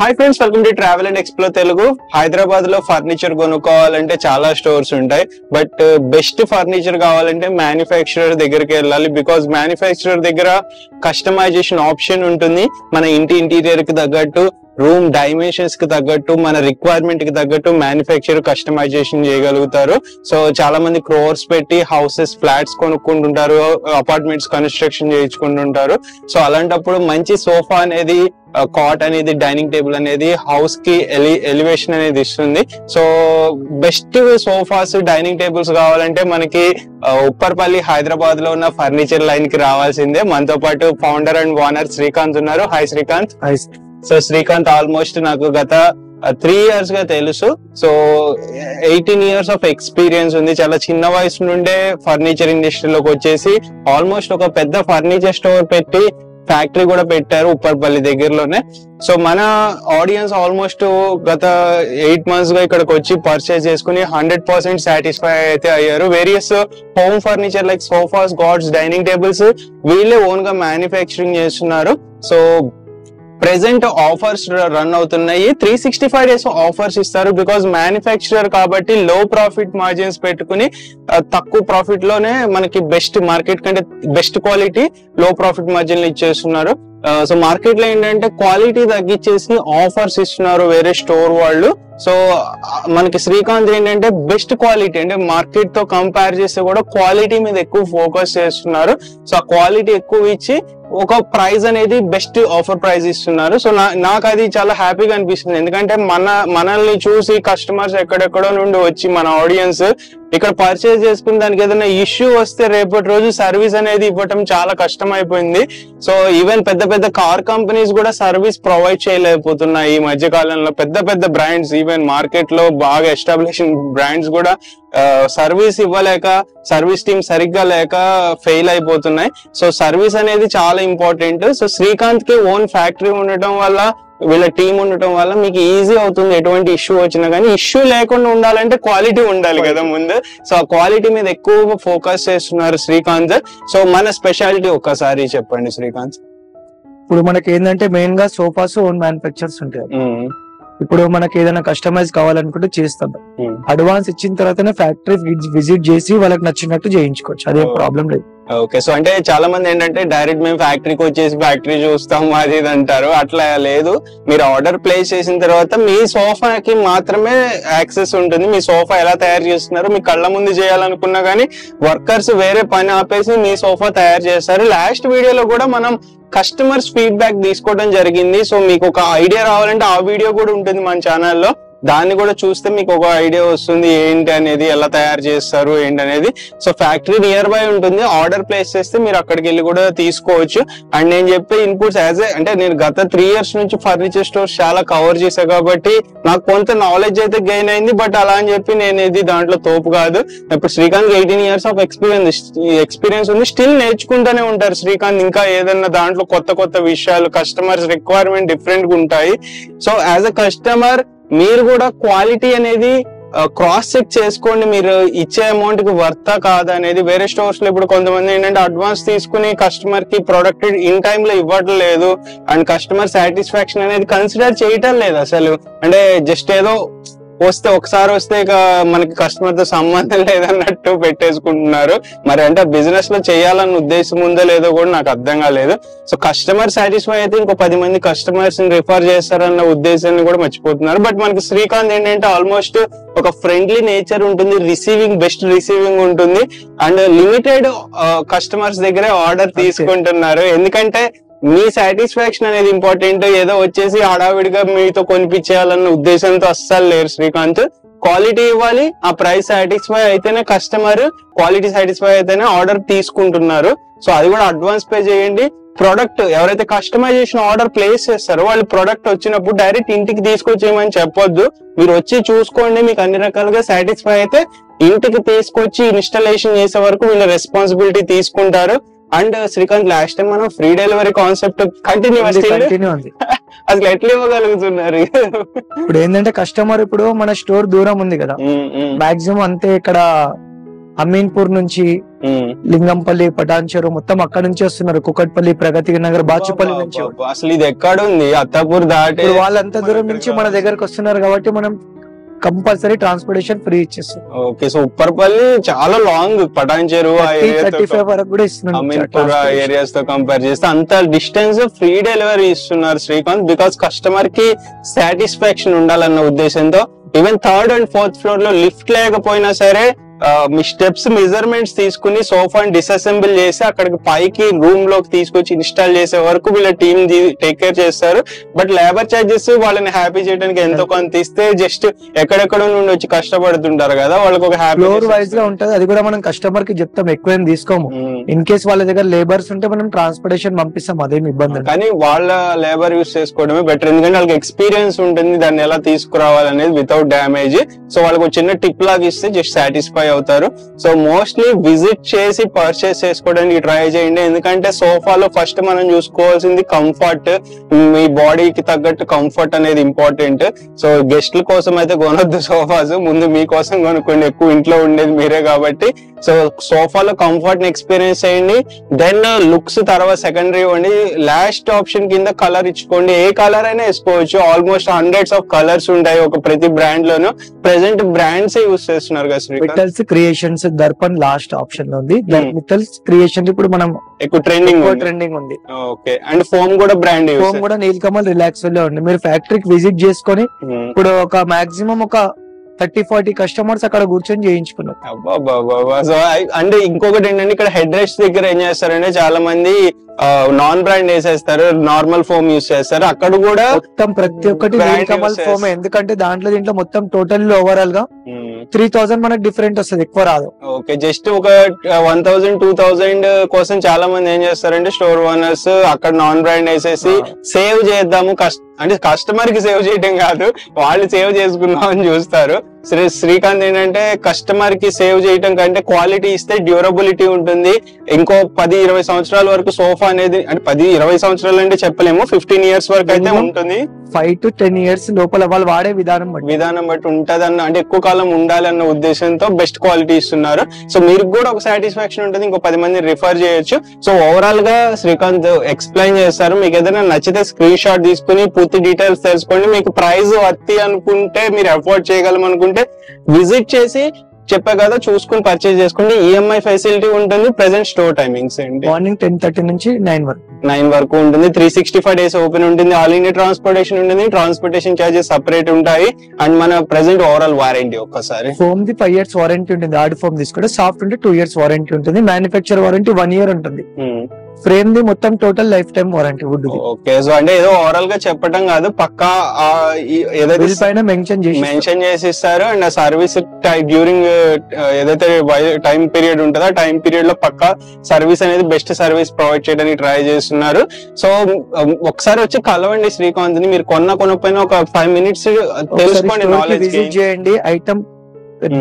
Hi friends welcome to travel and explore Telugu. హైదరాబాద్లో furniture కొనుక్కోవాలంటే చాలా స్టోర్స్ ఉంటాయి. బట్ uh, బెస్ట్ ఫర్నిచర్ కావాలంటే మ్యానుఫ్యాక్చరర్ దగ్గరికి వెళ్ళాలి. బికాస్ మ్యానుఫ్యాక్చరర్ దగ్గర కస్టమైజేషన్ ఆప్షన్ ఉంటుంది. మన ఇంటి ఇంటీరియర్కి తగ్గట్టు రూమ్ డైమెన్షన్స్కి తగ్గట్టు మన రిక్వైర్మెంట్కి తగ్గట్టు మ్యానుఫ్యాక్చర్ కస్టమైజేషన్ చేయగలుగుతారు. సో చాలా మంది క్రోర్స్ పెట్టి హౌసెస్ ఫ్లాట్స్ కొనుక్కుంటుంటారు అపార్ట్మెంట్స్ కన్స్ట్రక్షన్ చేయించుకుంటుంటారు. సో అలాంటప్పుడు మంచి సోఫా అనేది కాట్ అనేది డైనింగ్ టేబుల్ అనేది హౌస్కి ఎలి ఎలివేషన్ అనేది ఇస్తుంది. So best sofas dining tables కావాలంటే మనకి ఉప్పర్పల్లి హైదరాబాద్లో ఉన్న ఫర్నిచర్ లైన్కి రావాల్సిందే. మనతో పాటు ఫౌండర్ అండ్ ఓనర్ శ్రీకాంత్ ఉన్నారు. Hi Srikanth. So Srikanth almost నాకు గత uh, త్రీ ఇయర్స్గా తెలుసు. So eighteen years of experience ఉంది. చాలా చిన్న వయసు నుండే ఫర్నిచర్ ఇండస్ట్రీలోకి వచ్చేసి ఆల్మోస్ట్ ఒక పెద్ద ఫర్నిచర్ స్టోర్ పెట్టి ఫ్యాక్టరీ కూడా పెట్టారు ఉప్పర్పల్లి దగ్గరలోనే. సో మన ఆడియన్స్ ఆల్మోస్ట్ గత ఎయిట్ మంత్స్గా ఇక్కడికి వచ్చి పర్చేస్ చేసుకుని హండ్రెడ్ పర్సెంట్ సాటిస్ఫై అయితే అయ్యారు. Various home furniture like sofas God's dining tables వీళ్ళే ఓన్గా మ్యానుఫ్యాక్చరింగ్ చేస్తున్నారు. సో ప్రెసెంట్ ఆఫర్స్ రన్ అవుతున్నాయి. Three sixty five days offers ఇస్తారు. బికాస్ మ్యానుఫ్యాక్చరర్ కాబట్టి లో ప్రాఫిట్ మార్జిన్స్ పెట్టుకుని తక్కువ ప్రాఫిట్లోనే మనకి బెస్ట్ మార్కెట్ కంటే best quality low profit margin ఇచ్చేస్తున్నారు. సో మార్కెట్లో ఏంటంటే క్వాలిటీ తగ్గించేసి ఆఫర్స్ ఇస్తున్నారు వేరే స్టోర్ వాళ్ళు. సో మనకి శ్రీకాంత్ ఏంటంటే బెస్ట్ క్వాలిటీ అంటే మార్కెట్తో కంపేర్ చేస్తే కూడా క్వాలిటీ మీద ఎక్కువ ఫోకస్ చేస్తున్నారు. సో ఆ క్వాలిటీ ఎక్కువ ఇచ్చి ఒక ప్రైజ్ అనేది బెస్ట్ ఆఫర్ ప్రైజ్ ఇస్తున్నారు. సో నా- నాకు అది చాలా హ్యాపీగా అనిపిస్తుంది. ఎందుకంటే మన మనల్ని చూసి కస్టమర్స్ ఎక్కడెక్కడో నుండి వచ్చి మన ఆడియన్స్ ఇక్కడ పర్చేస్ చేసుకున్న దానికి ఏదైనా ఇష్యూ వస్తే రేపటి రోజు సర్వీస్ అనేది ఇవ్వటం చాలా కష్టం అయిపోయింది సో ఈవెన్ పెద్ద పెద్ద కార్ కంపెనీస్ కూడా సర్వీస్ ప్రొవైడ్ చేయలేకపోతున్నాయి ఈ మధ్య కాలంలో పెద్ద పెద్ద బ్రాండ్స్ ఈవెన్ మార్కెట్లో బాగా ఎస్టాబ్లిష్ బ్రాండ్స్ కూడా సర్వీస్ ఇవ్వలేక సర్వీస్ టీమ్ సరిగ్గా లేక ఫెయిల్ అయిపోతున్నాయి. సో సర్వీస్ అనేది చాలా ఇంపార్టెంట్ సో శ్రీకాంత్కి ఓన్ ఫ్యాక్టరీ ఉండటం వల్ల వీళ్ళ టీం ఉండటం వల్ల మీకు ఈజీ అవుతుంది ఎటువంటి ఇష్యూ వచ్చినా కానీ ఇష్యూ లేకుండా ఉండాలంటే క్వాలిటీ ఉండాలి కదా ముందు. సో ఆ క్వాలిటీ మీద ఎక్కువగా ఫోకస్ చేస్తున్నారు శ్రీకాంత్ సో మన స్పెషాలిటీ ఒక్కసారి చెప్పండి శ్రీకాంత్ ఇప్పుడు మనకి ఏంటంటే మెయిన్గా సోఫాస్ ఓన్ మ్యానుఫ్యాక్చర్స్ ఉంటాయి. ఇప్పుడు మనకి ఏదైనా కస్టమైజ్ కావాలనుకుంటే చేస్తాం. అడ్వాన్స్ ఇచ్చిన తర్వాతనే ఫ్యాక్టరీ విజిట్ చేసి వాళ్ళకి నచ్చినట్టు చేయించుకోవచ్చు. అదేం. ప్రాబ్లం లేదు. ఓకే సో అంటే చాలా మంది ఏంటంటే డైరెక్ట్ మేము ఫ్యాక్టరీకి వచ్చేసి ఫ్యాక్టరీ చూస్తాం అది ఇది అంటారు. అట్లా లేదు. మీరు ఆర్డర్ ప్లేస్ చేసిన తర్వాత మీ సోఫాకి మాత్రమే యాక్సెస్ ఉంటుంది. మీ సోఫా ఎలా తయారు చేస్తున్నారు? మీ కళ్ళ ముందు చేయాలనుకున్నా కానీ వర్కర్స్ వేరే పని ఆపేసి మీ సోఫా తయారు చేస్తారు. లాస్ట్ వీడియోలో కూడా మనం కస్టమర్స్ ఫీడ్బ్యాక్ తీసుకోవడం జరిగింది. సో మీకు ఒక ఐడియా రావాలంటే ఆ వీడియో కూడా ఉంటుంది మన ఛానల్లో. దాన్ని కూడా చూస్తే మీకు ఒక ఐడియా వస్తుంది ఏంటి అనేది ఎలా తయారు చేస్తారు ఏంటి అనేది. సో ఫ్యాక్టరీ నియర్ బై ఉంటుంది. ఆర్డర్ ప్లేస్ చేస్తే మీరు అక్కడికి వెళ్ళి కూడా తీసుకోవచ్చు. అండ్ నేను చెప్పే ఇన్పుట్స్ యాజ్ ఏ అంటే నేను గత త్రీ ఇయర్స్ నుంచి ఫర్నిచర్ స్టోర్స్ చాలా కవర్ చేశా కాబట్టి నాకు కొంత నాలెడ్జ్ అయితే గెయిన్ అయింది. బట్ అలా అని చెప్పి నేను ఇది దాంట్లో తోపు కాదు. ఇప్పుడు Srikanth eighteen years of experience experience ఉంది. స్టిల్ నేర్చుకుంటూనే ఉంటారు శ్రీకాంత్. ఇంకా ఏదన్నా దాంట్లో కొత్త కొత్త విషయాలు కస్టమర్స్ రిక్వైర్మెంట్ డిఫరెంట్ ఉంటాయి. సో యాజ్ అ కస్టమర్ మీరు కూడా క్వాలిటీ అనేది క్రాస్ చెక్ చేసుకోండి. మీరు ఇచ్చే అమౌంట్కి వర్తా కాదా అనేది. వేరే స్టోర్స్లో ఇప్పుడు కొంతమంది ఏంటంటే అడ్వాన్స్ తీసుకుని కస్టమర్కి ప్రొడక్ట్ ఇన్ టైమ్లో ఇవ్వటం లేదు. అండ్ కస్టమర్ సాటిస్ఫాక్షన్ అనేది కన్సిడర్ చేయటం లేదు అసలు. అంటే జస్ట్ ఏదో వస్తే ఒకసారి వస్తే ఇక మనకి కస్టమర్తో సంబంధం లేదన్నట్టు పెట్టేసుకుంటున్నారు. మరి అంటే బిజినెస్లో చేయాలన్న ఉద్దేశం ఉందో లేదో కూడా నాకు అర్థం కాలేదు. సో కస్టమర్ సాటిస్ఫై అయితే ఇంకో పది మంది కస్టమర్స్ని రిఫర్ చేస్తారన్న ఉద్దేశాన్ని కూడా మర్చిపోతున్నారు. బట్ మనకి శ్రీకాంత్ ఏంటంటే ఆల్మోస్ట్ ఒక ఫ్రెండ్లీ నేచర్ ఉంటుంది రిసీవింగ్ బెస్ట్ రిసీవింగ్ ఉంటుంది. అండ్ లిమిటెడ్ కస్టమర్స్ దగ్గరే ఆర్డర్ తీసుకుంటున్నారు. ఎందుకంటే మీ సాటిస్ఫాక్షన్ అనేది ఇంపార్టెంట్ ఏదో వచ్చేసి హడావిడిగా మీతో కొనిపించేయాలన్న ఉద్దేశంతో అస్సలు లేరు శ్రీకాంత్. క్వాలిటీ ఇవ్వాలి ఆ ప్రైస్ సాటిస్ఫై అయితేనే కస్టమర్ క్వాలిటీ సాటిస్ఫై అయితేనే ఆర్డర్ తీసుకుంటున్నారు. సో అది కూడా అడ్వాన్స్ పే చేయండి. ప్రొడక్ట్ ఎవరైతే కస్టమైజేషన్ ఆర్డర్ ప్లేస్ చేస్తారో వాళ్ళు ప్రొడక్ట్ వచ్చినప్పుడు డైరెక్ట్ ఇంటికి తీసుకొచ్చేయమని చెప్పొద్దు. మీరు వచ్చి చూసుకోండి మీకు అన్ని రకాలుగా సాటిస్ఫై అయితే ఇంటికి తీసుకొచ్చి ఇన్స్టాలేషన్ చేసే వరకు వీళ్ళ రెస్పాన్సిబిలిటీ తీసుకుంటారు. అండ్ శ్రీకాంత్ లాస్ట్ టైం మనం free delivery concept continue continue ఉంది. అసలు ఎట్లా ఇవ్వగలుగుతున్నారు? ఇప్పుడు ఏంటంటే కస్టమర్ ఇప్పుడు మన స్టోర్ దూరం ఉంది కదా. మాక్సిమం అంతే ఇక్కడ అమీన్పూర్ నుంచి. లింగంపల్లి పటాన్చెరు మొత్తం అక్కడ నుంచి వస్తున్నారు. కుకట్పల్లి ప్రగతి నగర్ బాచుపల్లి నుంచి. అసలు ఇది ఎక్కడ ఉంది అత్తాపూర్ దాటి. వాళ్ళంత దూరం నుంచి మన దగ్గరకు వస్తున్నారు కాబట్టి మనం కంపల్సరీ ట్రాన్స్పోర్టేషన్ ఫ్రీ ఇచ్చేస్తాం. ఓకే సో ఉప్పర్పల్లి చాలా లాంగ్ పటాన్చెరు థర్టీ ఫైవ్ వరకు కూడా ఇస్తున్నాం అమీన్పూర్ ఏరియాస్తో కంపేర్ చేస్తే అంత డిస్టెన్స్ ఫ్రీ డెలివరీ ఇస్తున్నారు శ్రీకాంత్ బికాస్ కస్టమర్కి సాటిస్ఫాక్షన్ ఉండాలన్న ఉద్దేశంతో ఈవెన్ థర్డ్ అండ్ ఫోర్త్ ఫ్లోర్లో లిఫ్ట్ లేకపోయినా సరే మీ స్టెప్స్ మెజర్మెంట్స్ తీసుకుని సోఫాని డిసెసెంబుల్ చేసి అక్కడికి పైకి రూమ్లోకి తీసుకొచ్చి ఇన్స్టాల్ చేసే వరకు వీళ్ళ టీమ్ టేక్ కేర్ చేస్తారు. బట్ లేబర్ చార్జెస్ వాళ్ళని హ్యాపీ చేయడానికి ఎంతో కొంత ఇస్తే జస్ట్ ఎక్కడెక్కడ నుండి వచ్చి కష్టపడుతుంటారు కదా వాళ్ళకి ఒక ఫ్లోర్ వైజ్గా హ్యాపీ ఉంటది. అది కూడా మనం కస్టమర్కి చెప్తాం ఎక్కువ ఏం తీసుకోము ఇన్ కేస్ వాళ్ళ దగ్గర లేబర్స్ ఉంటే మనం ట్రాన్స్పోర్టేషన్ పంపిస్తాం అదేం ఇబ్బంది. కానీ వాళ్ళ లేబర్ యూస్ చేసుకోవడమే బెటర్ ఎందుకంటే వాళ్ళకి ఎక్స్పీరియన్స్ ఉంటుంది దాన్ని ఎలా తీసుకురావాలనేది వితౌట్ డ్యామేజ్ సో వాళ్ళకి చిన్న టిప్ లాగా ఇస్తే జస్ట్ సాటిస్ఫై అవుతారు. సో మోస్ట్లీ విజిట్ చేసి పర్చేస్ చేసుకోవడానికి ట్రై చేయండి. ఎందుకంటే సోఫాలో ఫస్ట్ మనం చూసుకోవాల్సింది కంఫర్ట్ మీ బాడీకి తగ్గట్టు కంఫర్ట్ అనేది ఇంపార్టెంట్ సో గెస్ట్ల కోసం అయితే కొనొద్దు సోఫాస్. ముందు మీకోసం కొనుక్కోండి. ఎక్కువ ఇంట్లో ఉండేది మీరే కాబట్టి సో సోఫాలో కంఫర్ట్ని ఎక్స్పీరియన్స్ చేయండి. దెన్ లుక్స్ తర్వాత సెకండరీ ఇవ్వండి. లాస్ట్ ఆప్షన్ కింద కలర్ ఇచ్చుకోండి. ఏ కలర్ అయినా వేసుకోవచ్చు. ఆల్మోస్ట్ హండ్రెడ్స్ ఆఫ్ కలర్స్ ఉంటాయి ఒక ప్రతి బ్రాండ్ లోను. ప్రెసెంట్ బ్రాండ్స్ యూస్ చేస్తున్నారు కదా మిట్టల్స్ క్రియేషన్స్ దర్పన్ లాస్ట్ ఆప్షన్లో ఉంది. Hmm. మిట్టల్స్ క్రియేషన్ ఇప్పుడు మనం ఎక్కువ ట్రెండింగ్ ట్రెండింగ్ ఉంది. ఓకే అండ్ ఫోమ్ కూడా బ్రాండ్ హోమ్ కూడా నీలకమల్ రిలాక్స్లో ఉంది. మీరు ఫ్యాక్టరీకి విజిట్ చేసుకొని ఇప్పుడు ఒక మాక్సిమం ఒక థర్టీ ఫార్టీ కస్టమర్స్ అక్కడ కూర్చొని చేయించుకున్నారు సో అంటే ఇంకొకటి ఏంటంటే ఇక్కడ హెడ్ రెస్ట్ దగ్గర ఏం చేస్తారంటే చాలా మంది నాన్ బ్రాండ్ వేసేస్తారు నార్మల్ ఫోమ్ యూస్ చేస్తారు. అక్కడ కూడా మొత్తం ప్రతి ఒక్కటి. ఫోమ్. ఎందుకంటే దాంట్లో దీంట్లో మొత్తం టోటల్ ఓవరాల్గా త్రీ థౌసండ్ మనకి డిఫరెంట్ వస్తుంది ఎక్కువ రాదు. ఓకే జస్ట్ ఒక వన్ థౌసండ్ టూ థౌసండ్ కోసం చాలా మంది ఏం చేస్తారంటే స్టోర్ ఓనర్స్ అక్కడ నాన్ బ్రాండ్ వేసేసి. సేవ్ చేద్దాము కస్- అంటే కస్టమర్కి సేవ్ చేయడం కాదు వాళ్ళు సేవ్ చేసుకుందాం అని చూస్తారు. శ్రీ శ్రీకాంత్ ఏంటంటే కస్టమర్కి సేవ్ చేయడం కంటే క్వాలిటీ ఇస్తే డ్యూరబిలిటీ ఉంటుంది. ఇంకో పది ఇరవై సంవత్సరాల వరకు సోఫా అనేది అంటే పది ఇరవై సంవత్సరాలు అంటే చెప్పలేము ఫిఫ్టీన్ ఇయర్స్ వరకు అయితే. ఉంటుంది. ఫైవ్ టు టెన్ ఇయర్స్ లోపల వాళ్ళు వాడే విధానం బట్టి. విధానం బట్టి ఉంటదన్న అంటే ఎక్కువ కాలం ఉండాలన్న ఉద్దేశంతో బెస్ట్ క్వాలిటీ ఇస్తున్నారు. సో మీరు కూడా ఒక సాటిస్ఫాక్షన్ ఉంటుంది ఇంకో పది మంది రిఫర్ చేయొచ్చు. సో ఓవరాల్గా శ్రీకాంత్ ఎక్స్ప్లెయిన్ చేస్తారు. మీకు ఏదైనా నచ్చితే స్క్రీన్ షాట్ తీసుకుని పూర్తి డీటెయిల్స్ తెలుసుకోండి. మీకు ప్రైస్ వర్తి అనుకుంటే మీరు అఫోర్డ్ చేయగలం అనుకుంటే విజిట్ చేసి చెప్పా కదా చూసుకుని పర్చేజ్ చేసుకోండి. ఈఎంఐ ఫెసిలిటీ ఉంటుంది ప్రెసెంట్ స్టోర్ టైమింగ్స్ ఏంటి మార్నింగ్ టెన్ థర్టీ నుంచి నైన్ వరకు. నైన్ వరకు ఉంటుంది. Three sixty five days open ఉంటుంది. ఆల్ ఇండియా ట్రాన్స్పోర్టేషన్ ఉంటుంది. ట్రాన్స్పోర్టేషన్ చార్జెస్ సపరేట్ ఉంటాయి. అండ్ మన ప్రెసెంట్ ఓవరాల్ వారంటీ ఒక్కసారి. Foam the five years warranty ఉంటుంది. హార్డ్ ఫోమ్ తీసుకుంటే సాఫ్ట్ ఉంటే టూ ఇయర్స్ వారంటీ ఉంటుంది. మ్యానుఫ్యాక్చర్ వారంటీ వన్ ఇయర్ ఉంటుంది. ఫ్రేమ్ ది మొత్తం total lifetime warranty wood okay so అంటే ఏదో ఓవరాల్గా చెప్పడం కాదు పక్కా ఏదైతే పైన మెన్షన్ చేసి మెన్షన్ చేసి ఇస్తారు అండ్ ఆ సర్వీస్ డ్యూరింగ్ ఏదైతే టైం పీరియడ్ ఉంటుందో ఆ టైం పీరియడ్లో పక్కా సర్వీస్ అనేది బెస్ట్ సర్వీస్ ప్రొవైడ్ చేయడానికి ట్రై చేస్తున్నారు. సో ఒకసారి వచ్చి కలవండి శ్రీకాంత్ని మీరు కొన్న కొనకపోయినా ఒక ఫైవ్ మినిట్స్ తెలుసుకోండి నాలెడ్జ్ చేయండి. ఐటమ్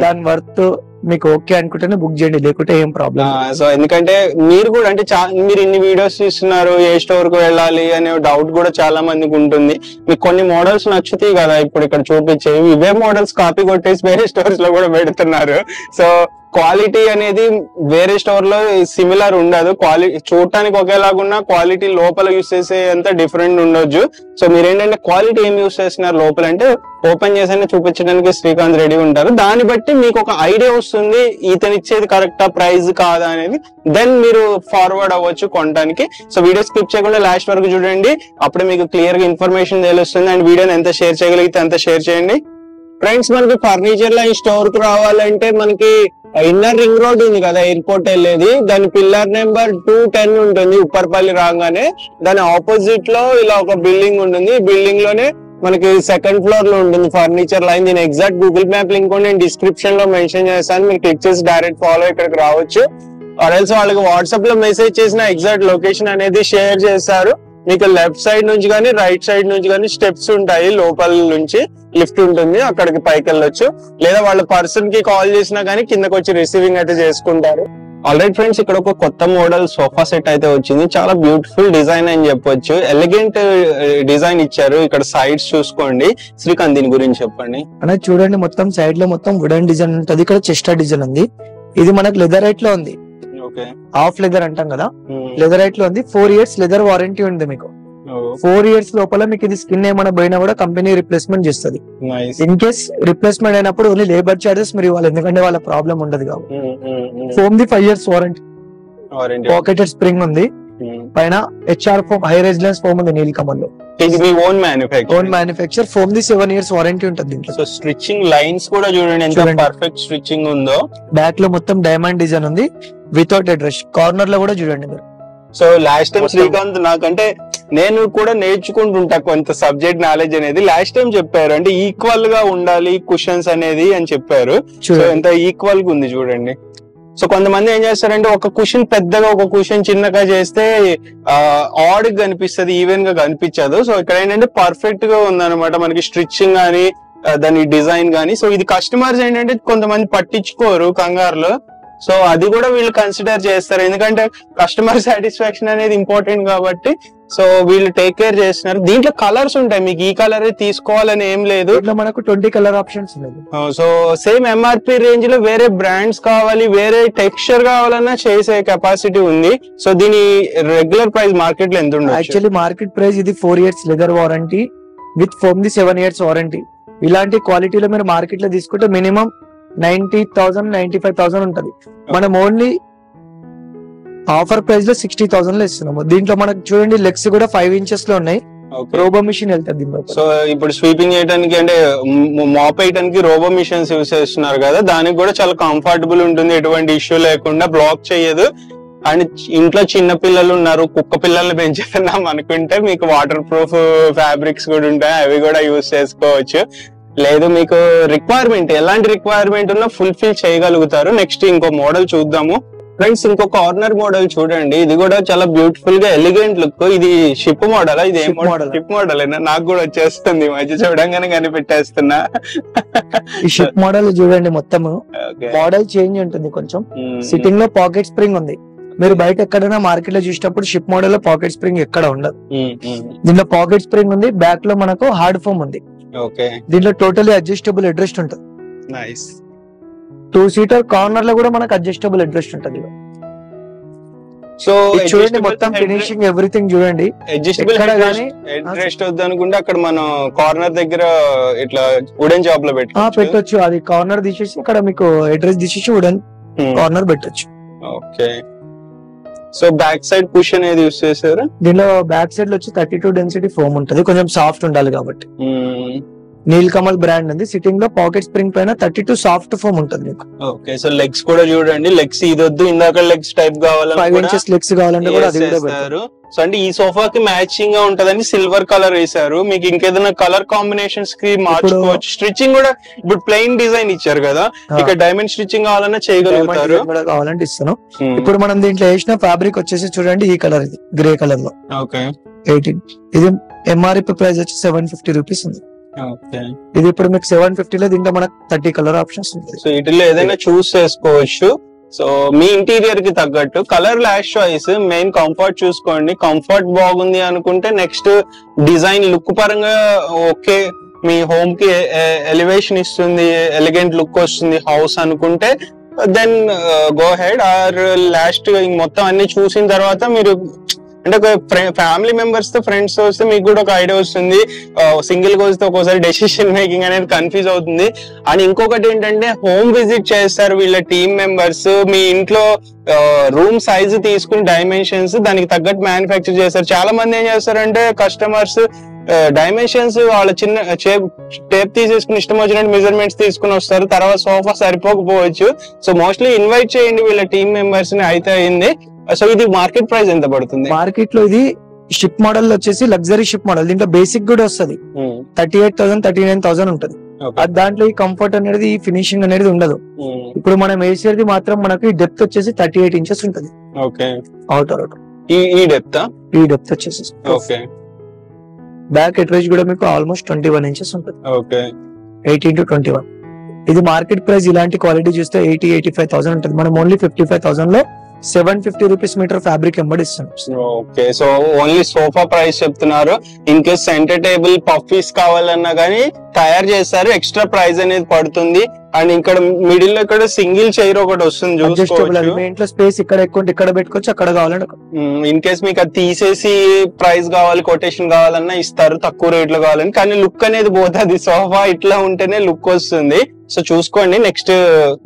దాని వర్త్ మీకు ఓకే అనుకుంటేనే బుక్ చేయండి లేకుంటే ఏం ప్రాబ్లం సో ఎందుకంటే మీరు కూడా అంటే మీరు ఇన్ని వీడియోస్ చూస్తున్నారు ఏ స్టోర్కు వెళ్ళాలి అనే డౌట్ కూడా చాలా మందికి ఉంటుంది. మీకు కొన్ని మోడల్స్ నచ్చుతాయి కదా ఇప్పుడు ఇక్కడ చూపించేవి. ఇవే మోడల్స్ కాపీ కొట్టేసి వేరే స్టోర్స్లో కూడా పెడుతున్నారు. సో క్వాలిటీ అనేది వేరే స్టోర్లో సిమిలర్ ఉండదు. క్వాలిటీ చూడటానికి ఒకేలాగున్నా క్వాలిటీ లోపల యూస్ చేసే అంత డిఫరెంట్ ఉండొచ్చు. సో మీరు ఏంటంటే క్వాలిటీ ఏం యూస్ చేస్తున్నారు లోపల అంటే ఓపెన్ చేసి చూపించడానికి శ్రీకాంత్ రెడీ ఉంటారు. దాన్ని బట్టి మీకు ఒక ఐడియా వస్తుంది ఇతను ఇచ్చేది కరెక్టా ప్రైస్ కాదా అనేది. దెన్ మీరు ఫార్వర్డ్ అవ్వచ్చు కొనడానికి సో వీడియో స్కిప్ చేయకుండా లాస్ట్ వరకు చూడండి. అప్పుడే మీకు క్లియర్గా ఇన్ఫర్మేషన్ తెలుస్తుంది. అండ్ వీడియోని ఎంత షేర్ చేయగలిగితే అంత షేర్ చేయండి. ఫ్రెండ్స్ మనకి ఫర్నిచర్ ఈ స్టోర్కు రావాలంటే మనకి ఇన్నర్ రింగ్ రోడ్ ఉంది కదా ఎయిర్పోర్ట్ వెళ్ళేది. దాని పిల్లర్ నెంబర్ టూ టెన్ ఉంటుంది ఉప్పర్పల్లి రాగానే. దాని ఆపోజిట్లో ఇలా ఒక బిల్డింగ్ ఉంటుంది. ఈ బిల్డింగ్లోనే మనకి సెకండ్ ఫ్లోర్లో ఉంటుంది ఫర్నిచర్ లైన్. దీని ఎగ్జాక్ట్ గూగుల్ మ్యాప్ లింక్ నేను డిస్క్రిప్షన్లో మెన్షన్ చేస్తాను. మీరు క్లిక్ చేసి డైరెక్ట్ ఫాలో ఇక్కడికి రావచ్చు. ఆల్సో వాళ్ళకి వాట్సాప్లో మెసేజ్ చేసిన ఎగ్జాక్ట్ లొకేషన్ అనేది షేర్ చేస్తారు. మీకు లెఫ్ట్ సైడ్ నుంచి కానీ రైట్ సైడ్ నుంచి కానీ స్టెప్స్ ఉంటాయి లోపల నుంచి. లిఫ్ట్ ఉంటుంది అక్కడికి పైకి వెళ్ళొచ్చు. లేదా వాళ్ళ పర్సన్కి కాల్ చేసినా కానీ కిందకి వచ్చి రిసీవింగ్ అయితే చేసుకుంటారు. ఆల్రెడీ ఫ్రెండ్స్ ఇక్కడ ఒక కొత్త మోడల్ సోఫా సెట్ అయితే వచ్చింది. చాలా బ్యూటిఫుల్ డిజైన్ అని చెప్పొచ్చు. ఎలిగెంట్ డిజైన్ ఇచ్చారు. ఇక్కడ సైడ్స్ చూసుకోండి. శ్రీకాంత్ దీని గురించి చెప్పండి. అనేది చూడండి మొత్తం సైడ్లో మొత్తం వుడెన్ డిజైన్ ఉంటుంది. ఇక్కడ చెస్టర్ డిజైన్ ఉంది. ఇది మనకు లెదరైట్లో ఉంది. ఓకే హాఫ్ లెదర్ అంటాం కదా. లెదరైట్లో ఉంది. ఫోర్ ఇయర్స్ లెదర్ వారంటీ ఉంది మీకు. ఫోర్ ఇయర్స్ లోపల మీకు ఇది స్కిన్ ఏమైనా పోయినా కూడా కంపెనీ రిప్లేస్మెంట్ చేస్తుంది. ఇన్ కేస్ రిప్లేస్మెంట్ అయినప్పుడు ఓన్లీ లేబర్ చార్జెస్ మీరు ఇవ్వాలి ఎందుకంటే వాళ్ళ ప్రాబ్లం ఉండదు కాబట్టి. Foam the five years warranty pocketed spring ఉంది. పైన HR foam high residence foam ఉంది నీల్ కమల్లో ఇది మీ own own manufacture manufacture foam the seven years warranty ఉంటుంది దీంట్లో. సో స్టిచ్చింగ్ లైన్స్ కూడా చూడండి ఎంత. పర్ఫెక్ట్ స్టిచ్చింగ్ ఉందో. బ్యాక్లో మొత్తం డైమండ్ డిజైన్ ఉంది వితౌట్ అడ్రస్ కార్నర్లో కూడా చూడండి మీరు. So last time. శ్రీకాంత్ నాకంటే నేను కూడా నేర్చుకుంటుంటా కొంత సబ్జెక్ట్ నాలెడ్జ్ అనేది. లాస్ట్ టైం చెప్పారు అంటే ఈక్వల్గా ఉండాలి కుషన్స్ అనేది అని చెప్పారు. సో ఎంత ఈక్వల్గా ఉంది చూడండి. సో కొంతమంది ఏం చేస్తారంటే ఒక కుషన్ పెద్దగా ఒక కుషన్ చిన్నగా చేస్తే ఆడ్ కనిపిస్తుంది ఈవెన్గా కనిపించదు. సో ఇక్కడ ఏంటంటే పర్ఫెక్ట్గా ఉందన్నమాట. మనకి స్ట్రిచ్చింగ్ కానీ దాని డిజైన్ కానీ సో ఇది కస్టమర్స్ ఏంటంటే కొంతమంది పట్టించుకోరు కంగారులో. సో అది కూడా వీళ్ళు కన్సిడర్ చేస్తారు. ఎందుకంటే కస్టమర్ సాటిస్ఫాక్షన్ అనేది ఇంపార్టెంట్ కాబట్టి సో వీళ్ళు టేక్ కేర్ చేస్తున్నారు. దీంట్లో కలర్స్ ఉంటాయి. మీకు ఈ కలర్ తీసుకోవాలని ఏం లేదు. దీంట్లో మనకు ట్వంటీ కలర్ ఆప్షన్స్ ఉన్నాయి. సో సేమ్ ఎంఆర్పి రేంజ్లో వేరే బ్రాండ్స్ కావాలి వేరే టెక్స్చర్ కావాలన్నా చేసే కెపాసిటీ ఉంది. సో దీని రెగ్యులర్ ప్రైస్ మార్కెట్లో ఎంత ఉండొచ్చు? యాక్చువల్లీ మార్కెట్ ప్రైస్ ఇది four years leather warranty with foam the seven years warranty ఇలాంటి క్వాలిటీలో మీరు మార్కెట్లో తీసుకుంటే minimum ninety thousand ninety five thousand ఉంటది మనం ఓన్లీ ఆఫర్ ప్రైస్లో సిక్స్టీ థౌసండ్లో ఇస్తున్నాము దీంట్లో మనకు చూడండి లెగ్స్ కూడా ఫైవ్ ఇంచెస్లో ఉన్నాయి. రోబో మిషన్ వెళ్తుంది సో ఇప్పుడు స్వీపింగ్ చేయడానికి అంటే మాప్ వేయడానికి రోబో మిషన్స్ యూస్ చేస్తున్నారు కదా దానికి కూడా చాలా కంఫర్టబుల్ ఉంటుంది ఎటువంటి ఇష్యూ లేకుండా బ్లాక్ చేయదు. అండ్ ఇంట్లో చిన్న పిల్లలు ఉన్నారు కుక్క పిల్లల్ని పెంచుతున్నాం అనుకుంటే మీకు వాటర్ ప్రూఫ్ ఫ్యాబ్రిక్స్ కూడా ఉంటాయి అవి కూడా యూస్ చేసుకోవచ్చు. లేదు మీకు రిక్వైర్మెంట్ ఎలాంటి రిక్వైర్మెంట్ ఉన్నా ఫుల్ఫిల్ చేయగలుగుతారు. నెక్స్ట్ ఇంకో మోడల్ చూద్దాము. ఫ్రెండ్స్ ఇంకో కార్నర్ మోడల్ చూడండి. ఇది కూడా చాలా బ్యూటిఫుల్గా ఎలిగెంట్ లుక్ ఇది షిప్ మోడల్ ఇది ఏం model. షిప్ మోడల్ నాకు కూడా వచ్చేస్తుంది. మధ్య చూడంగానే కనిపెట్టేస్తున్నా. ఈ షిప్ మోడల్ చూడండి మొత్తం. మోడల్ చేంజ్ ఉంటుంది కొంచెం. Hmm. సిట్టింగ్లో పాకెట్ స్ప్రింగ్ ఉంది. మీరు బయట ఎక్కడైనా మార్కెట్లో చూసినప్పుడు షిప్ మోడల్లో పాకెట్ స్ప్రింగ్ ఎక్కడ ఉండదు. Hmm, hmm. దీంట్లో పాకెట్ స్ప్రింగ్ ఉంది బ్యాక్లో మనకు హార్డ్ ఫోమ్ ఉంది. దీంట్లో టోటలీ అడ్జస్టబుల్ అడ్రస్ట్ ఉంటుంది. నైస్ టూ సీటర్ కార్నర్లో కూడా మనకు అడ్జస్టబుల్ అడ్రస్ట్ ఉంటుంది. సో చూడండి మొత్తం ఫినిషింగ్ ఎవ్రీథింగ్ చూడండి. అడ్జస్టబుల్ ఎక్కడ గానీ రెస్ట్ వద్దు అనుకుంటే అక్కడ మనం కార్నర్ దగ్గర ఇట్లా వుడెన్ జాబ్లో పెట్టుకోవచ్చు. పెట్టొచ్చు. అది కార్నర్ తీసేసి ఇక్కడ మీకు అడ్రస్ తీసేసి వుడెన్ కార్నర్ పెట్టొచ్చు. Okay so back side push అనేది యూస్ చేశారు? దీనిలో బ్యాక్ సైడ్లో వచ్చి థర్టీ టూ డెన్సిటీ ఫోమ్ ఉంటుంది. కొంచెం సాఫ్ట్ ఉండాలి కాబట్టి. నీల్ కమల్ బ్రాండ్ ఉంది. సిట్టింగ్లో పాకెట్ స్ప్రింగ్ పైన థర్టీ టూ సాఫ్ట్ ఫోమ్ ఉంటుంది మీకు. ఓకే సో లెగ్స్ కూడా చూడండి. లెగ్స్ ఇది వద్దు. ఇందాక లెగ్స్ టైప్ ఫైవ్ కావాలని ఇంచెస్ లెగ్స్ కావాలంటే కూడా అది కూడా పెడతారు. సో అంటే ఈ సోఫాకి మ్యాచింగ్గా ఉంటదని సిల్వర్ కలర్ వేసారు మీకు ఇంకేదైనా కలర్ కాంబినేషన్స్కి మార్చుకోవచ్చు. స్టిచ్చింగ్ కూడా ఇప్పుడు ప్లెయిన్ డిజైన్ ఇచ్చారు కదా. ఇక డైమండ్ స్టిచ్చింగ్ కావాలన్నా చేయగలుగుతారు. కూడా కావాలంటే ఇస్తాను. Hmm. ఇప్పుడు మనం దీంట్లో వేసిన ఫ్యాబ్రిక్ వచ్చేసి చూడండి ఈ కలర్ ఇది. గ్రే కలర్లో. ఓకే ఎయిటీన్ ఇది ఎంఆర్పి ప్రైస్ వచ్చి సెవెన్ ఫిఫ్టీ రూపీస్ ఉంది. ఇది ఇప్పుడు మీకు సెవెన్ ఫిఫ్టీలో దీంట్లో మనకు థర్టీ కలర్ ఆప్షన్స్ సో వీటిలో ఏదైనా చూస్ చేసుకోవచ్చు. సో మీ ఇంటీరియర్కి తగ్గట్టు కలర్ లాష్ చాయిస్ మెయిన్ కంఫర్ట్ చూసుకోండి. కంఫర్ట్ బాగుంది అనుకుంటే నెక్స్ట్ డిజైన్ లుక్ పరంగా ఓకే మీ హోమ్కి ఎలివేషన్ ఇస్తుంది ఎలిగెంట్ లుక్ వస్తుంది హౌస్ అనుకుంటే then go ahead or last మొత్తం అన్ని చూసిన తర్వాత మీరు అంటే ఒక ఫ్యామిలీ మెంబర్స్తో ఫ్రెండ్స్తో వస్తే మీకు కూడా ఒక ఐడియా వస్తుంది. సింగిల్గా వస్తే ఒక్కోసారి డెసిషన్ మేకింగ్ అనేది కన్ఫ్యూజ్ అవుతుంది. అండ్ ఇంకొకటి ఏంటంటే హోమ్ విజిట్ చేస్తారు వీళ్ళ టీమ్ మెంబర్స్ మీ ఇంట్లో రూమ్ సైజ్ తీసుకుని డైమెన్షన్స్ దానికి తగ్గట్టు మ్యానుఫ్యాక్చర్ చేస్తారు. చాలా మంది ఏం చేస్తారంటే కస్టమర్స్ డైమెన్షన్స్ వాళ్ళ చిన్న టేప్ తీసేసుకుని ఇష్టం వచ్చినట్టు మెజర్మెంట్స్ తీసుకుని వస్తారు. తర్వాత సోఫా సరిపోకపోవచ్చు. సో మోస్ట్లీ ఇన్వైట్ చేయండి వీళ్ళ టీమ్ మెంబర్స్ని. అయితే అయింది. సో ఇది మార్కెట్ ప్రైస్ ఎంత పడుతుంది? మార్కెట్లో ఇది షిప్ మోడల్ వచ్చేసి లగ్జరీ షిప్ మోడల్. దీంట్లో బేసిక్ కూడా వస్తుంది. Thirty eight thousand thirty nine thousand ఉంటుంది. అది దాంట్లో ఈ కంఫర్ట్ అనేది ఈ ఫినిషింగ్ అనేది ఉండదు. ఇప్పుడు మనం వేసేది మాత్రం మనకి డెప్త్ వచ్చేసి థర్టీ ఎయిట్ ఇంచెస్ ఉంటుంది. ఈ ఈ డెప్త్ ఈ డెప్త్ వచ్చేసి. ఓకే. బ్యాక్ ఎట్రేజ్ కూడా మీకు ఆల్మోస్ట్ ట్వంటీ వన్ ఇంచెస్ ఉంటుంది. Okay. Eighteen to twenty one. ఇది మార్కెట్ ప్రైస్ ఇలాంటి క్వాలిటీ చూస్తే ఎయిటీ ఎయిటీ ఫైవ్ థౌసండ్ ఉంటుంది. మనం only fifty five థౌసండ్లో seven fifty rupees metre fabric ఎంబడి okay so only sofa price చెప్తున్నారు. In case centre table puffies కావాలన్నా కానీ తయారు చేస్తారు ఎక్స్ట్రా ప్రైస్ అనేది పడుతుంది. అండ్ ఇక్కడ మిడిల్లో ఇక్కడ సింగిల్ చైర్ ఒకటి వస్తుంది చూసుకోవచ్చు. మీ ఇంట్లో స్పేస్ ఇక్కడ ఎక్కువ ఇక్కడ పెట్టుకోవచ్చు అక్కడ కావాలంటే అక్కడ. ఇన్ కేస్ మీకు అది తీసేసి ప్రైస్ కావాలి కొటేషన్ కావాలన్నా ఇస్తారు తక్కువ రేట్లో కావాలని. కానీ లుక్ అనేది పోతుంది. సోఫా ఇట్లా ఉంటేనే లుక్ వస్తుంది. సో చూసుకోండి నెక్స్ట్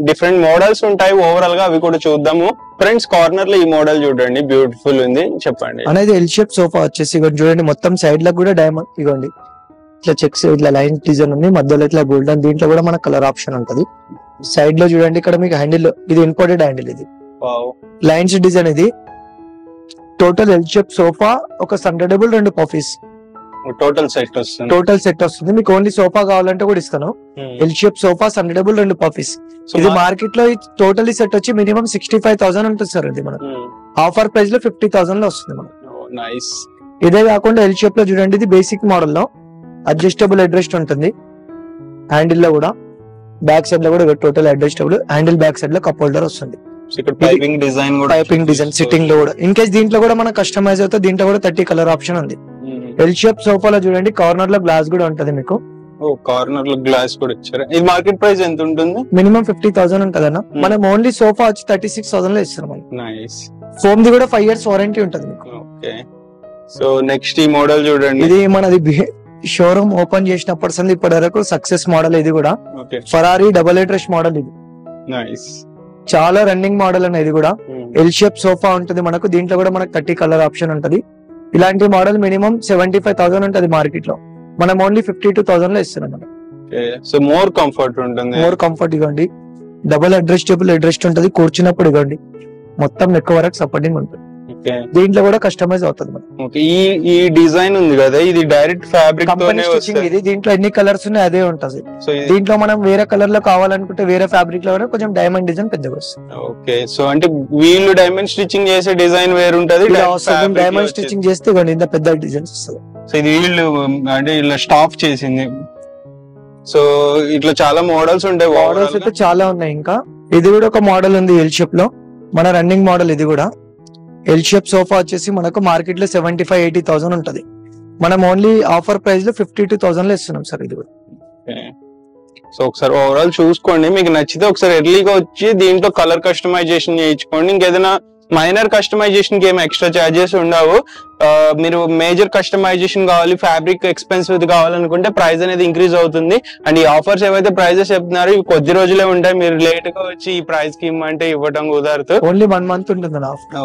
డిఫరెంట్ మోడల్స్ ఉంటాయి. ఓవరాల్గా అవి కూడా చూద్దాము. ఫ్రెండ్స్ కార్నర్లో ఈ మోడల్ చూడండి. బ్యూటిఫుల్ ఉంది. చెప్పండి. అనేది ఎల్ షేప్ సోఫా వచ్చేసి చూడండి. మొత్తం సైడ్లకు కూడా డైమండ్ ఇగోండి. ఇట్లా చెక్స్ ఇట్లా లైన్ డిజైన్ ఉంది మధ్యలో ఇట్లా గోల్డెన్ దీంట్లో కూడా మనకు కలర్ ఆప్షన్ ఉంటది. సైడ్లో చూడండి ఇక్కడ మీకు హ్యాండిల్ ఇది ఇంపోర్టెడ్ హ్యాండిల్ ఇది. లైన్స్ డిజైన్ ఇది. టోటల్ ఎల్ షేప్ సోఫా ఒక సండేబుల్ రెండు పఫీస్ టోటల్ సెట్ వస్తుంది. టోటల్ సెట్ వస్తుంది. మీకు ఓన్లీ సోఫా కావాలంటే కూడా ఇస్తాను. ఎల్ షేప్ సోఫా సండేబుల్ రెండు పఫీస్ So, ఇది మార్కెట్లో టోటల్ సెట్ వచ్చి మినిమం సిక్స్టీ ఫైవ్ థౌసండ్ ఉంటుంది సార్ ఇది మనకు. Hmm. ఆఫర్ ప్రైస్లో ఫిఫ్టీ థౌసండ్లో వస్తుంది మనకు. Oh. ఇదే కాకుండా ఎల్ షేప్లో చూడండి ఇది బేసిక్ మోడల్లో. అడ్జస్టబుల్ అడ్రెస్ట్ ఉంటుంది. హ్యాండిల్లో కూడా బ్యాక్ సైడ్లో కూడా టోటల్ అడ్జస్టబుల్ హ్యాండిల్ బ్యాక్ సైడ్లో కప్ హోల్డర్ వస్తుంది. పైపింగ్ డిజైన్ కూడా పైపింగ్ డిజైన్ సిట్టింగ్లో కూడా. ఇన్ కేస్ దీంట్లో కూడా మనకు కస్టమైజ్ అవుతే దీంట్లో కూడా థర్టీ కలర్ ఆప్షన్ ఉంది. ఎల్ షేప్ సోఫాలో చూడండి కార్నర్లో గ్లాస్ కూడా ఉంటది మీకు. ఓ కార్నర్లో గ్లాస్ కూడా ఇచ్చారు? ఇది మార్కెట్ ప్రైస్ ఎంత ఉంటుంది? మినిమం ఫిఫ్టీ థౌసండ్ ఉంటుంది అన్న మనం ఓన్లీ సోఫా వచ్చి థర్టీ సిక్స్ థౌసండ్లో ఇస్తున్నాం మనం. నైస్ ఫోమ్ ది కూడా ఫైవ్ ఇయర్స్ వారంటీ ఉంటుంది మీకు. ఓకే సో నెక్స్ట్ ఈ మోడల్ చూడండి. ఇది మనది షోరూమ్ ఓపెన్ చేసినప్పటి సంది ఇప్పటి వరకు సక్సెస్ మోడల్ ఇది కూడా. ఫరారీ డబల్ ఎయిట్ మోడల్ ఇది. చాలా రన్నింగ్ మోడల్ అనేది కూడా. ఎల్ షేప్ సోఫా ఉంటుంది మనకు. దీంట్లో కూడా మనకు థర్టీ కలర్ ఆప్షన్ ఉంటది. ఇలాంటి model minimum seventy five thousand ఉంటది మార్కెట్లో. మనం ఓన్లీ ఫిఫ్టీ టూ థౌసండ్లో ఇస్తున్నాం సో మోర్ కంఫర్ట్ ఉంటుంది. మోర్ కంఫర్ట్ ఇవ్వండి. డబుల్ అడ్జస్టబుల్ అడ్రెస్ట్ ఉంటది. కూర్చున్నప్పుడు ఇవ్వండి. మొత్తం నెక్ వరకు సపోర్టింగ్ ఉంటుంది. దీంట్లో కూడా కస్టమైజ్ అవుతుంది ఈ ఈ డిజైన్ ఉంది కదా ఇది డైరెక్ట్ ఫ్యాబ్రిక్ కంపెనీ స్టిచ్చింగ్ ఇది. దీంట్లో ఎన్ని కలర్స్ ఉన్నాయి అదే ఉంటది. దీంట్లో మనం వేరే కలర్లో కావాలనుకుంటే వేరే ఫ్యాబ్రిక్లో కూడా కొంచెం డైమండ్ డిజైన్ పెద్దగా వస్తుంది. ఓకే. సో అంటే వీళ్ళు డైమండ్ స్టిచ్చింగ్ చేసే డిజైన్ వేరు ఉంటది డైమండ్ స్టిచ్చింగ్ చేస్తే ఇంత పెద్ద డిజైన్స్ వస్తుంది. సో ఇది వీళ్ళు అంటే ఇలా స్టాప్ చేసింది. సో ఇట్లా చాలా మోడల్స్ ఉంటాయి మోడల్స్ అయితే. చాలా ఉన్నాయి ఇంకా. ఇది కూడా ఒక మోడల్ ఉంది ఎల్ షేప్లో. మన రన్నింగ్ మోడల్ ఇది కూడా. ఎల్ షేప్ సోఫా వచ్చేసి మనకు మార్కెట్లో సెవెంటీ ఫైవ్ ఎయిటీ థౌసండ్ ఉంటది. మనం ఓన్లీ ఆఫర్ ప్రైస్లో ఫిఫ్టీ టూ థౌసండ్లో ఇస్తున్నాం సార్ ఇది కూడా. సో ఒకసారి ఓవరాల్ చూసుకోండి. మీకు నచ్చితే ఒకసారి ఎర్లీగా వచ్చి దీంట్లో కలర్ కస్టమైజేషన్ చేయించుకోండి. ఇంకేదైనా మైనర్ కస్టమైజేషన్కి ఏం ఎక్స్ట్రా చార్జెస్ ఉండవు మీరు మేజర్ కస్టమైజేషన్ కావాలి ఫ్యాబ్రిక్ ఎక్స్పెన్సివ్ కావాలనుకుంటే ప్రైస్ అనేది ఇంక్రీజ్ అవుతుంది. అండ్ ఈ ఆఫర్స్ ఏవైతే ప్రైజెస్ చెప్తున్నారో ఇవి కొద్ది రోజులే ఉంటాయి. మీరు లేట్గా వచ్చి ఈ ప్రైస్కి ఇమ్మంటే ఇవ్వడం కుదరదు. ఓన్లీ వన్ మంత్ ఉంటుంది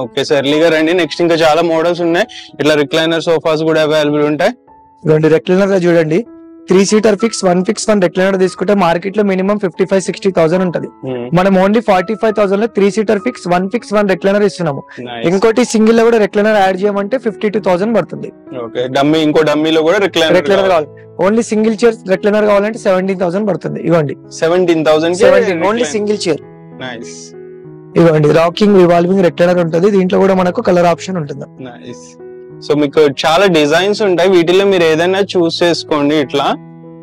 ఓకే సార్ ఎర్లీగా రండి. నెక్స్ట్ ఇంకా చాలా మోడల్స్ ఉన్నాయి. ఇట్లా రిక్లైనర్ సోఫాస్ కూడా అవైలబుల్ ఉంటాయి. ఇవ్వండి రెక్లైనర్ చూడండి. Three seater fix one fix one recliner తీసుకుంటే మార్కెట్లో minimum fifty five sixty thousand ఉంటది మనం only forty five థౌసండ్లో three seater fix one fix one recliner ఇస్తున్నాము. ఇంకోటి సింగిల్లో కూడా రెక్లైనర్ యాడ్ చేయమంటే ఫిఫ్టీ టూ థౌసండ్ పడుతుంది డమ్మీ ఇంకో డమ్మీలో కూడా రెక్లైనర్ రిక్లైనర్ కావాలి. ఓన్లీ సింగిల్ చైర్ రెక్లైనర్ కావాలంటే సెవెంటీన్ థౌసండ్ పడుతుంది. ఇవ్వండి seventeen thousand seventeen only single chair ఇవ్వండి రాకింగ్ రివాల్వింగ్ రెక్లైనర్ ఉంటుంది. దీంట్లో కూడా మనకు కలర్ ఆప్షన్ ఉంటుంది. నైస్ సో మీకు చాలా డిజైన్స్ ఉంటాయి. వీటిలో మీరు ఏదైనా చూస్ చేసుకోండి. ఇట్లా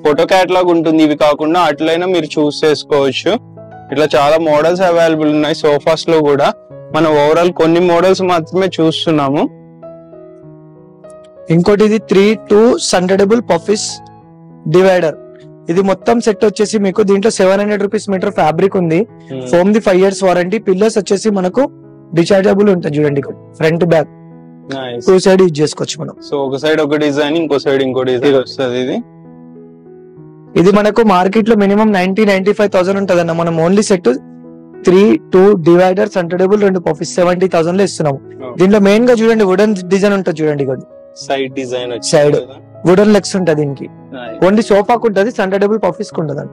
ఫోటో క్యాటలాగ్ ఉంటుంది. ఇవి కాకుండా అట్లయినా మీరు చూస్ చేసుకోవచ్చు. ఇట్లా చాలా మోడల్స్ అవైలబుల్ ఉన్నాయి. సోఫాస్లో కూడా మనం ఓవరాల్ కొన్ని మోడల్స్ మాత్రమే చూస్తున్నాము. ఇంకోటి ఇది త్రీ టూ సండెడబుల్ పఫిస్ డివైడర్. ఇది మొత్తం సెట్ వచ్చేసి మీకు దీంట్లో seven hundred rupees meter fabric ఉంది. Foam the five years warranty. Pillars వచ్చేసి మనకు డిచార్జబుల్ ఉంటుంది. చూడండి front back. Two side use చేసుకోవచ్చు మనం. సో ఒక సైడ్ ఒక డిజైన్ ఇంకో సైడ్ ఇంకో డిజైన్ వస్తుంది ఇది. ఇది మనకు మార్కెట్లో minimum ninety ninety five thousand ఉంటుంది అన్న మనం only set three two divider సంటడబుల్ రెండు పఫీస్ సెవెంటీ థౌసండ్లో ఇస్తున్నాము దీంట్లో మెయిన్గా చూడండి వుడెన్ డిజైన్ ఉంటుంది చూడండి ఇక్కడ side design Side. Wooden legs ఉంటుంది దీనికి. ఓన్లీ సోఫాకు ఉంటుంది సంటడబుల్ పఫీస్కు ఉంటుంది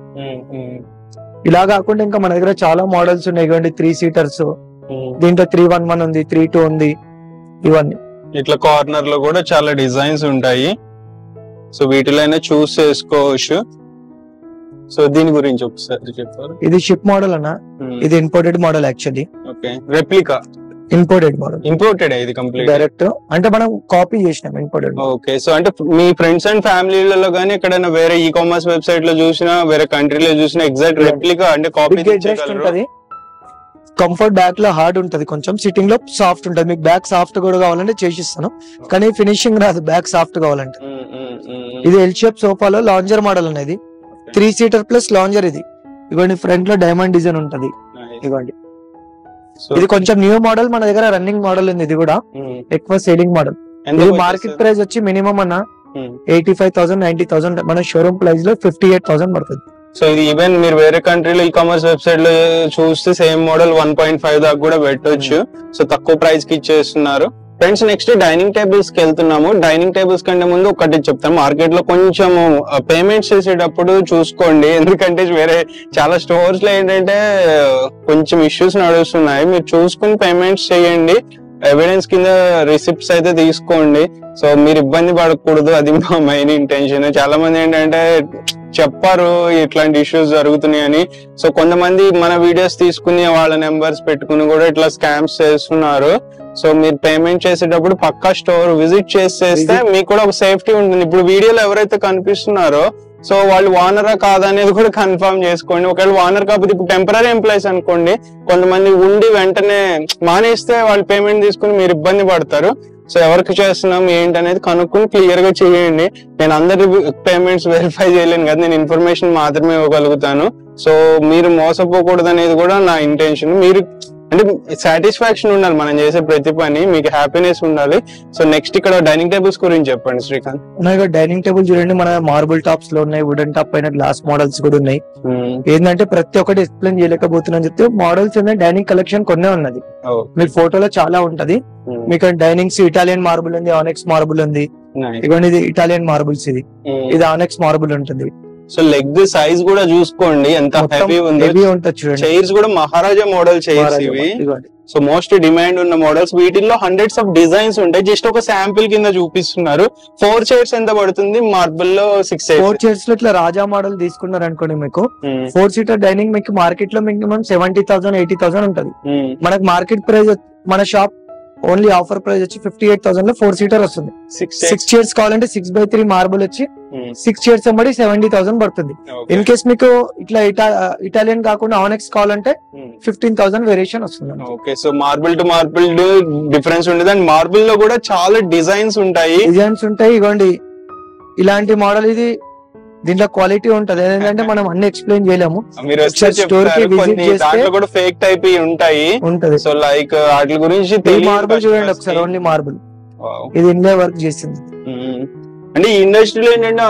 ఇలా కాకుండా ఇంకా మన దగ్గర చాలా మోడల్స్ ఉన్నాయి ఇవ్వండి త్రీ సీటర్స్ దీంట్లో త్రీ వన్ వన్ ఉంది త్రీ టూ ఉంది. ఇవన్నీ. ఇట్లా కార్నర్లో కూడా చాలా డిజైన్స్ ఉంటాయి. సో వీటిలోనే చూస్ చేసుకోవచ్చు. సో దీని గురించి ఒకసారి చెప్పారు. ఇది షిప్ మోడల్ అన్న. ఇది imported model actually okay replica imported model imported ఇది కంప్లీట్ డైరెక్ట్ అంటే మనం కాపీ చేసినాం ఇంపోర్టెడ్ ఓకే సో అంటే మీ ఫ్రెండ్స్ అండ్ ఫ్యామిలీలలో కానీ ఎక్కడైనా వేరే ఈ కామర్స్ వెబ్సైట్లో చూసినా వేరే కంట్రీలో చూసినా ఎగ్జాక్ట్. రెప్లికా అంటే కాపీ ఉంటది. కంఫర్ట్ బ్యాక్లో హార్డ్ ఉంటది కొంచెం. సిట్టింగ్లో సాఫ్ట్ ఉంటది. మీకు బ్యాక్ సాఫ్ట్ కూడా కావాలంటే చేసిస్తాను. కానీ ఫినిషింగ్ రాదు. బ్యాక్ సాఫ్ట్ కావాలంటే. ఇది ఎల్ షేప్ సోఫాలో లాంజర్ మోడల్ అనేది. త్రీ సీటర్ ప్లస్ లాంజర్ ఇది. ఇదిగోండి ఫ్రంట్లో డైమండ్ డిజైన్ ఉంటది. So, ఇది కొంచెం న్యూ మోడల్ మన దగ్గర రన్నింగ్ మోడల్ ఉంది ఇది కూడా. ఎక్కువ సేలింగ్ మోడల్ ఇది? మార్కెట్ ప్రైస్ వచ్చి మినిమం అన్న. Eighty five thousand ninety thousand మన షోరూమ్ ప్రైస్లో ఫిఫ్టీ ఎయిట్ థౌసండ్ పడుతుంది. సో ఇది ఈవెన్ మీరు వేరే కంట్రీలో ఈ కామర్స్ వెబ్సైట్లో చూస్తే same model one point five దాకా కూడా పెట్టొచ్చు. సో తక్కువ ప్రైస్కి ఇచ్చేస్తున్నారు. ఫ్రెండ్స్ నెక్స్ట్ డైనింగ్ టేబుల్స్కి వెళ్తున్నాము. డైనింగ్ టేబుల్స్ కంటే ముందు ఒకటి చెప్తాను. మార్కెట్లో కొంచెం పేమెంట్స్ చేసేటప్పుడు చూసుకోండి. ఎందుకంటే వేరే చాలా స్టోర్స్లో ఏంటంటే కొంచెం ఇష్యూస్ నడుస్తున్నాయి. మీరు చూసుకుని పేమెంట్స్ చేయండి. ఎవిడెన్స్ కింద రిసిప్ట్స్ అయితే తీసుకోండి. సో మీరు ఇబ్బంది పడకూడదు. అది మా మెయిన్ ఇంటెన్షన్ చాలా మంది ఏంటంటే చెప్పారు ఇట్లాంటి ఇష్యూస్ జరుగుతున్నాయని. సో కొంతమంది మన వీడియోస్ తీసుకుని వాళ్ళ నెంబర్స్ పెట్టుకుని కూడా ఇట్లా స్కామ్స్ చేస్తున్నారు. సో మీరు పేమెంట్ చేసేటప్పుడు పక్కా స్టోర్ విజిట్ చేసేస్తే మీకు కూడా ఒక సేఫ్టీ ఉంటుంది. ఇప్పుడు వీడియోలో ఎవరైతే కనిపిస్తున్నారో సో వాళ్ళు వానరా కాదా అనేది కూడా కన్ఫర్మ్ చేసుకోండి. ఒకవేళ వానర్ కాకపోతే ఇప్పుడు టెంపరీ ఎంప్లాయీస్ అనుకోండి కొంతమంది ఉండి వెంటనే మానేస్తే వాళ్ళు పేమెంట్ తీసుకుని మీరు ఇబ్బంది పడతారు. సో ఎవరికి చేస్తున్నాం ఏంటి అనేది కనుక్కొని క్లియర్గా చేయండి. నేను అందరి పేమెంట్స్ వెరిఫై చేయలేను కదా నేను ఇన్ఫర్మేషన్ మాత్రమే ఇవ్వగలుగుతాను. సో మీరు మోసపోకూడదు అనేది కూడా నా ఇంటెన్షన్ మీరు అంటే సాటిస్ఫాక్షన్ ఉండాలి. మనం చేసే ప్రతి పని మీకు హ్యాపీనెస్ ఉండాలి. సో నెక్స్ట్ ఇక్కడ డైనింగ్ టేబుల్స్ గురించి చెప్పండి శ్రీకాంత్. ఉన్నాయి డైనింగ్ టేబుల్ చూడండి మన మార్బుల్ టాప్స్లో ఉన్నాయి వుడెన్ టాప్ పైన గ్లాస్ మోడల్స్ కూడా ఉన్నాయి. ఏంటంటే ప్రతి ఒక్కటి ఎక్స్ప్లెయిన్ చేయలేకపోతున్నాను చెప్తే మోడల్స్ ఉన్నాయి డైనింగ్ కలెక్షన్ కొన్నే ఉన్నది. మీకు ఫోటోలో చాలా ఉంటది. మీకు డైనింగ్స్ ఇటాలియన్ మార్బుల్ ఉంది ఆనెక్స్ మార్బుల్ ఉంది. ఇదిగోండి ఇది ఇటాలియన్ మార్బుల్స్ ఇది. ఇది ఆనెక్స్ మార్బుల్ ఉంటుంది. సో లెగ్ సైజ్ కూడా చూసుకోండి ఎంత హెవీ ఉందో. చైర్స్ కూడా మహారాజా మోడల్ చైర్స్ ఇవి. సో మోస్ట్ డిమాండ్ ఉన్న మోడల్స్. వీటిల్లో హండ్రెడ్స్ ఆఫ్ డిజైన్స్ ఉంటాయి. జస్ట్ ఒక శాంపిల్ కింద చూపిస్తున్నారు. ఫోర్ చైర్స్ ఎంత పడుతుంది? మార్బుల్లో సిక్స్ ఫోర్ చైర్స్లో ఇట్లా రాజా మోడల్ తీసుకున్నారు అనుకోండి మీకు. ఫోర్ సీటర్ డైనింగ్ మీకు మార్కెట్లో minimum seventy thousand eighty thousand ఉంటది. మనకు మార్కెట్ ప్రైస్ మన షాప్ ఓన్లీ ఆఫర్ ప్రైస్ వచ్చి ఫిఫ్టీ ఎయిట్ థౌసండ్లో ఫోర్ సీటర్ వస్తుంది. సిక్స్ చైర్స్ కావాలంటే సిక్స్ బై త్రీ మార్బుల్ వచ్చి సిక్స్ చైర్స్ అమ్మడి సెవెంటీ థౌసండ్ పడుతుంది. ఇన్ కేస్ మీకు ఇట్లా ఇటా ఇటాలియన్ కాకుండా ఆనెక్స్ కావాలంటే ఫిఫ్టీన్ థౌసండ్ వేరియేషన్ వస్తుంది okay so marble to marble difference ఉంటుంది అండ్ మార్బుల్లో కూడా చాలా డిజైన్స్ ఉంటాయి. డిజైన్స్ ఉంటాయి. ఇగోండి ఇలాంటి మోడల్ ఇది దీంట్లో క్వాలిటీ ఉంటది. ఏంటంటే మనం అన్ని ఎక్స్ప్లెయిన్ చేయలేము. store కి చేస్తే- కూడా ఫేక్ టైప్ ఉంటాయి. ఉంటది. సో లైక్ వాటి గురించి మార్బుల్ చూడండి ఒకసారి. Only marble. ఇది ఇండియా వర్క్ చేసింది. మ్మ్. అంటే ఈ ఇండస్ట్రీలో ఏంటంటే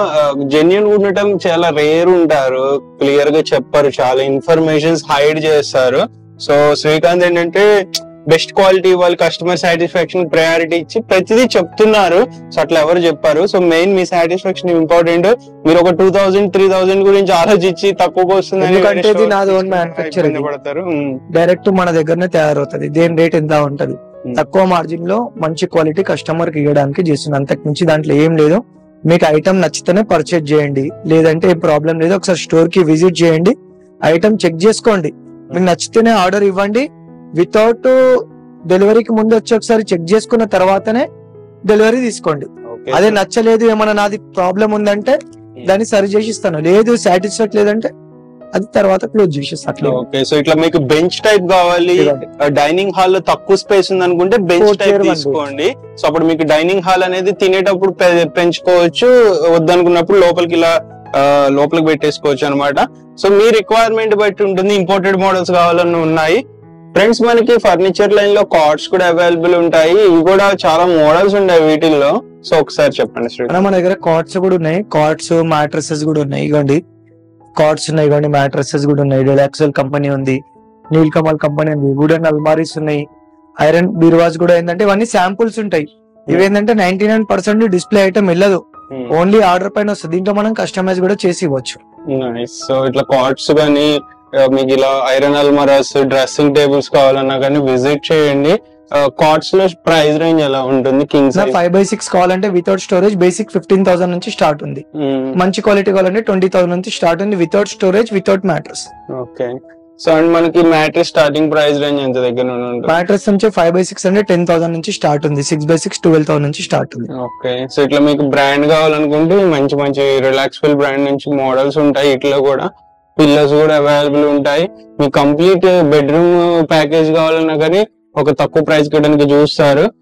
జెన్యున్ ఉండటం చాలా రేర్ ఉంటారు. క్లియర్గా చెప్పారు. చాలా ఇన్ఫర్మేషన్స్ హైడ్ చేస్తారు. సో శ్రీకాంత్ ఏంటంటే బెస్ట్ క్వాలిటీ ఇవ్వాలి కస్టమర్ సాటిస్ఫాక్షన్ ప్రయారిటీ ఇచ్చి ప్రతిదీ చెప్తున్నారు. సో అట్లా ఎవరు చెప్పారు? సో మెయిన్ మీ సాటిస్ఫాక్షన్ ఇంపార్టెంట్ మీరు ఒక టూ థౌసండ్ త్రీ థౌసండ్ గురించి ఆలోచించి తక్కువగా వస్తుంది. పడతారు. డైరెక్ట్ మన దగ్గరనే తయారవుతుంది. దేని రేట్ ఎంత ఉంటది. తక్కువ మార్జిన్లో మంచి క్వాలిటీ కస్టమర్కి ఇవ్వడానికి చేస్తుంది అంతకు మించి దాంట్లో ఏం లేదు. మీకు ఐటమ్ నచ్చితేనే పర్చేజ్ చేయండి. లేదంటే ఏం ప్రాబ్లం లేదు. ఒకసారి స్టోర్కి విజిట్ చేయండి. ఐటమ్ చెక్ చేసుకోండి. మీకు నచ్చితేనే ఆర్డర్ ఇవ్వండి. వితౌట్ డెలివరీకి ముందు వచ్చి ఒకసారి చెక్ చేసుకున్న తర్వాతనే డెలివరీ తీసుకోండి. అదే నచ్చలేదు ఏమన్నా నాది ప్రాబ్లం ఉందంటే దాన్ని సరి చేసి ఇస్తాను. లేదు సాటిస్ఫాక్ట్ లేదంటే అది తర్వాత క్లోజ్ చేసేస్తా అట్లా. ఓకే సో ఇట్లా మీకు బెంచ్ టైప్ కావాలి డైనింగ్ హాల్లో తక్కువ స్పేస్ ఉంది అనుకుంటే బెంచ్ టైప్ తీసుకోండి. సో అప్పుడు మీకు డైనింగ్ హాల్ అనేది తినేటప్పుడు పెంచుకోవచ్చు వద్దనుకున్నప్పుడు లోపలికి ఇలా లోపలికి పెట్టేసుకోవచ్చు అన్నమాట. సో మీ రిక్వైర్మెంట్ బట్టి ఉంటుంది ఇంపోర్టెడ్ మోడల్స్ కావాలని ఉన్నాయి. ఫ్రెండ్స్ మనకి ఫర్నిచర్ లైన్లో కార్డ్స్ కూడా అవైలబుల్ ఉంటాయి. ఇవి కూడా చాలా మోడల్స్ ఉంటాయి వీటిల్లో. సో ఒకసారి చెప్పండి మన దగ్గర కార్డ్స్ కూడా ఉన్నాయి. కార్డ్స్ మ్యాట్రసెస్ కూడా ఉన్నాయి ఇగోండి కార్డ్స్ ఉన్నాయి ఇగోండి మ్యాట్రసెస్ కూడా ఉన్నాయి. రిలాక్సల్ కంపెనీ ఉంది. నీల్ కమల్ కంపెనీ ఉంది. వుడెన్ అల్మారీస్ ఉన్నాయి. ఐరన్ బీరువాస్ కూడా ఏంటంటే ఇవన్నీ శాంపుల్స్ ఉంటాయి. ఇవేంటంటే ninety nine percent display item వెళ్ళదు ఓన్లీ ఆర్డర్ పైన వస్తుంది. దీంట్లో మనం కస్టమైజ్ కూడా చేసి ఇవ్వచ్చు. సో ఇట్లా కార్డ్స్ కానీ మీకు ఇలా ఐరన్ అల్మరాస్ డ్రెస్సింగ్ టేబుల్స్ కావాలన్నా కానీ విజిట్ చేయండి. కార్డ్స్లో ప్రైస్ రేంజ్ ఎలా ఉంటుంది? King size five by six కావాలంటే without storage basic fifteen thousand నుంచి స్టార్ట్ ఉంది. మంచి క్వాలిటీ కావాలంటే ట్వంటీ థౌసండ్ నుంచి స్టార్ట్ ఉంది. Without storage without mattress okay. So and మనకి మ్యాట్రిక్ స్టార్టింగ్ ప్రైస్ రేంజ్ ఎంత దగ్గర నుండి మ్యాట్రస్ నుంచి ఫైవ్ బై సిక్స్ అంటే టెన్ థౌసండ్ నుంచి స్టార్ట్ ఉంది. Six by six twelve thousand నుంచి స్టార్ట్ ఉంది. ఓకే. సో ఇట్లా మీకు బ్రాండ్ కావాలనుకుంటే మంచి మంచి రిలాక్స్ఫుల్ బ్రాండ్ నుంచి మోడల్స్ ఉంటాయి. ఇట్లా కూడా పిల్లర్స్ కూడా అవైలబుల్ ఉంటాయి. మీకు కంప్లీట్ బెడ్రూమ్ ప్యాకేజ్ కావాలన్నా కానీ ఒక తక్కువ ప్రైస్కి చూస్తారు.